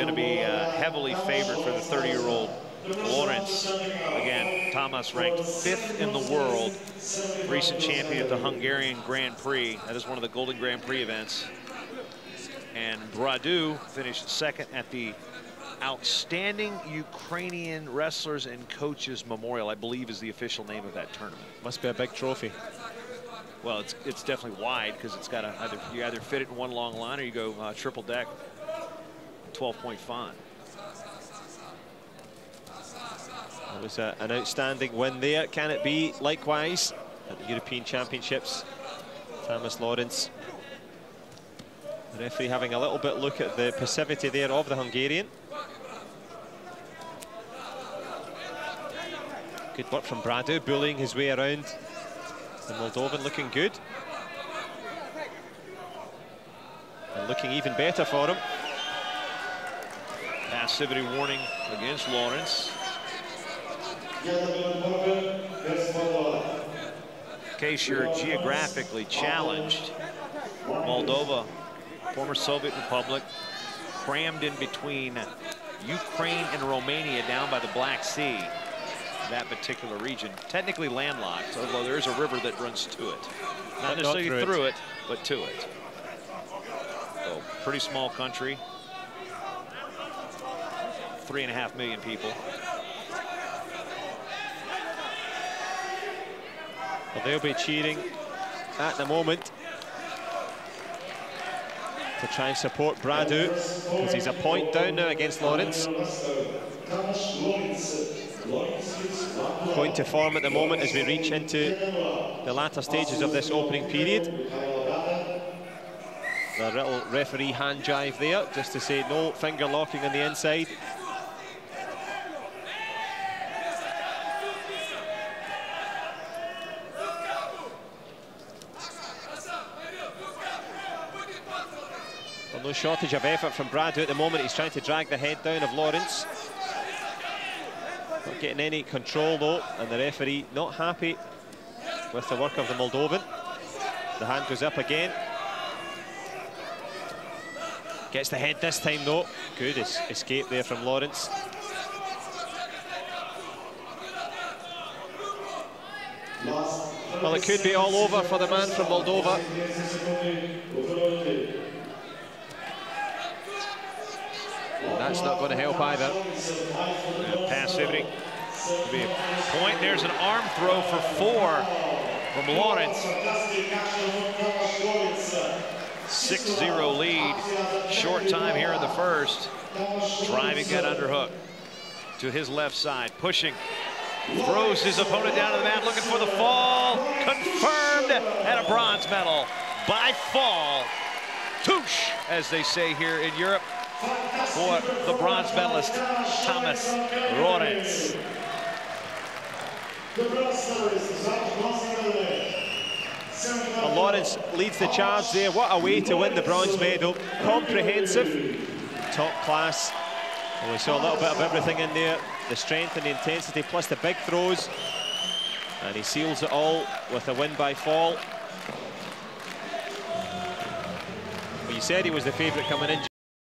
going to be uh, heavily favored for the 30-year-old Lorincz. Again, Thomas ranked fifth in the world, recent champion at the Hungarian Grand Prix. That is one of the Golden Grand Prix events. And Bradu finished second at the Outstanding Ukrainian Wrestlers and Coaches Memorial, I believe is the official name of that tournament. Must be a big trophy. Well, it's it's definitely wide because it's got a either you either fit it in one long line or you go uh, triple deck, 12 point font. It was a, an outstanding win there. Can it be likewise at the European Championships? Thomas Lorincz. The referee having a little bit look at the passivity there of the Hungarian. Good work from Bradu, bullying his way around. The Moldovan looking good. And looking even better for him. Passivity warning against Lorincz. In case you're geographically challenged, Moldova, former Soviet Republic, crammed in between Ukraine and Romania down by the Black Sea, that particular region. Technically landlocked, although there is a river that runs to it. Not necessarily through, through it. it, but to it. So, pretty small country. Three and a half million people. Well, they'll be cheering at the moment to try and support Bradu because he's a point down now against Lorincz. Going to form at the moment as we reach into the latter stages of this opening period. A little referee hand jive there just to say no finger locking on the inside. Well, no shortage of effort from Bradu at the moment. He's trying to drag the head down of Lorincz. Not getting any control though, and the referee not happy with the work of the Moldovan. The hand goes up again. Gets the head this time though. Good es escape there from Lorincz. Well, it could be all over for the man from Moldova. That's not going to help either. Yeah, passivity. Could be a point. There's an arm throw for four from Lorincz. 6-0 lead. Short time here in the first. Driving that underhook to his left side. Pushing. Throws his opponent down to the mat looking for the fall. Confirmed and a bronze medal by fall. Touche, as they say here in Europe for the bronze medalist, Thomas Lorincz. Well, Lorincz leads the charge there. What a way to win the bronze medal. Comprehensive, top class. We saw a little bit of everything in there. The strength and the intensity, plus the big throws. And he seals it all with a win by fall. Well, you said he was the favourite coming in.